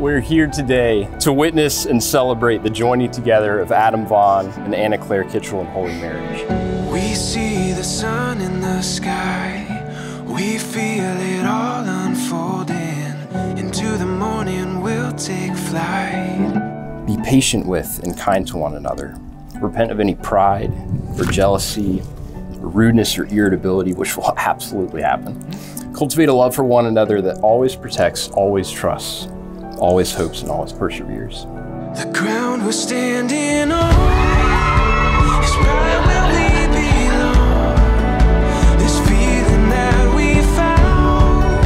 We're here today to witness and celebrate the joining together of Adam Vaughan and Anna Claire Kitchell in holy marriage. We see the sun in the sky. We feel it all unfolding. Into the morning, we'll take flight. Be patient with and kind to one another. Repent of any pride or jealousy, or rudeness or irritability, which will absolutely happen. Cultivate a love for one another that always protects, always trusts, always hopes, and always perseveres. The ground we're standing on is right where we belong. This feeling that we found,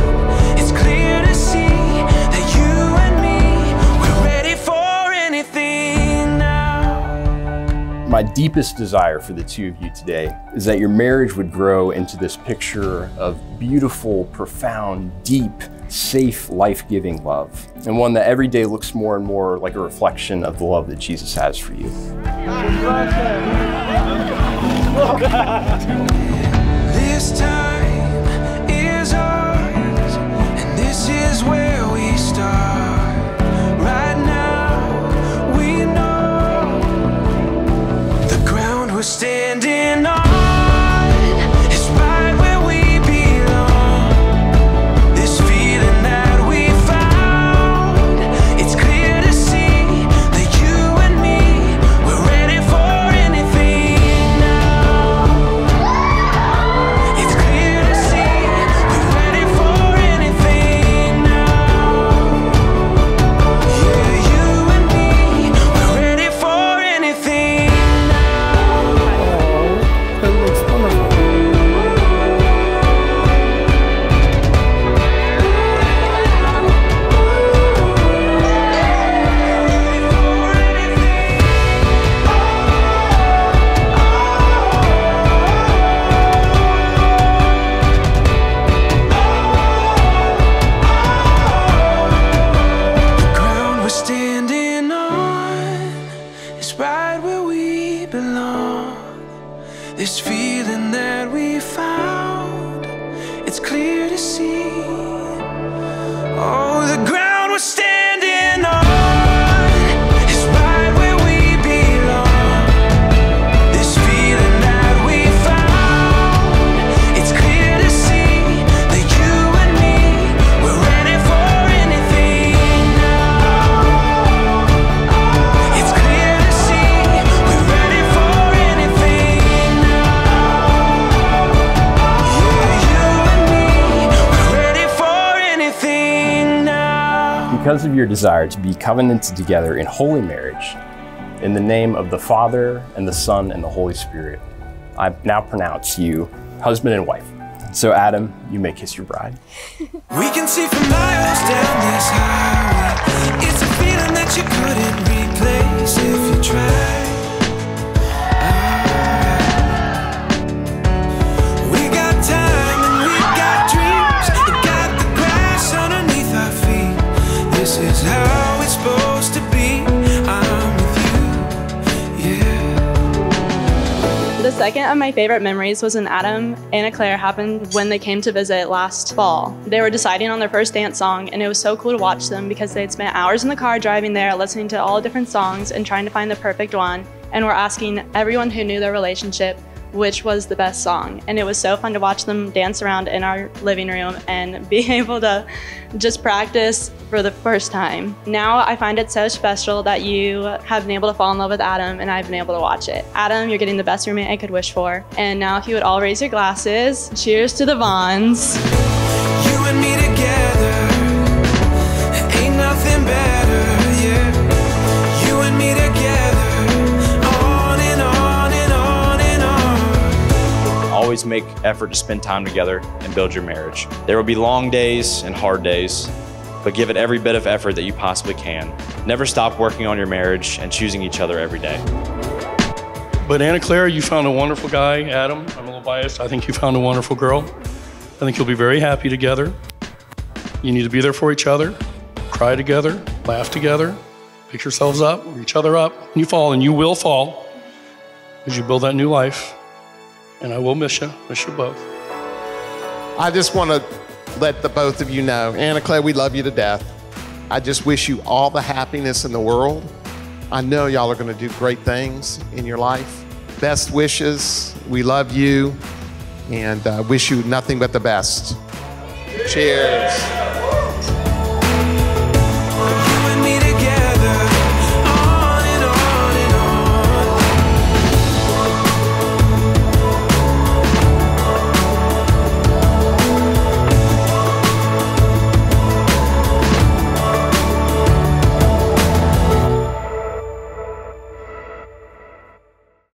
it's clear to see that you and me, we're ready for anything now. My deepest desire for the two of you today is that your marriage would grow into this picture of beautiful, profound, deep, safe, life giving love, and one that every day looks more and more like a reflection of the love that Jesus has for you. This time Because of your desire to be covenanted together in holy marriage, in the name of the Father and the Son and the Holy Spirit, I now pronounce you husband and wife. So, Adam, you may kiss your bride. We can see for miles down this highway. It's a feeling that you couldn't second of my favorite memories was when Adam and A Claire happened when they came to visit last fall. They were deciding on their first dance song, and it was so cool to watch them because they'd spent hours in the car driving there, listening to all different songs and trying to find the perfect one, and were asking everyone who knew their relationship which was the best song. And it was so fun to watch them dance around in our living room and be able to just practice for the first time. Now I find it so special that you have been able to fall in love with Adam and I've been able to watch it. Adam, you're getting the best roommate I could wish for. And now if you would all raise your glasses, cheers to the Vaughans. You and me together, ain't nothing better, Always make effort to spend time together and build your marriage. There will be long days and hard days, but give it every bit of effort that you possibly can. Never stop working on your marriage and choosing each other every day. But Anna Claire, you found a wonderful guy. Adam, I'm a little biased. I think you found a wonderful girl. I think you'll be very happy together. You need to be there for each other, cry together, laugh together, pick yourselves up, each other up. And you fall, and you will fall as you build that new life. And I will miss you, miss you both. I just want to let the both of you know, Anna Claire, we love you to death. I just wish you all the happiness in the world. I know y'all are going to do great things in your life. Best wishes. We love you and uh, wish you nothing but the best. Cheers.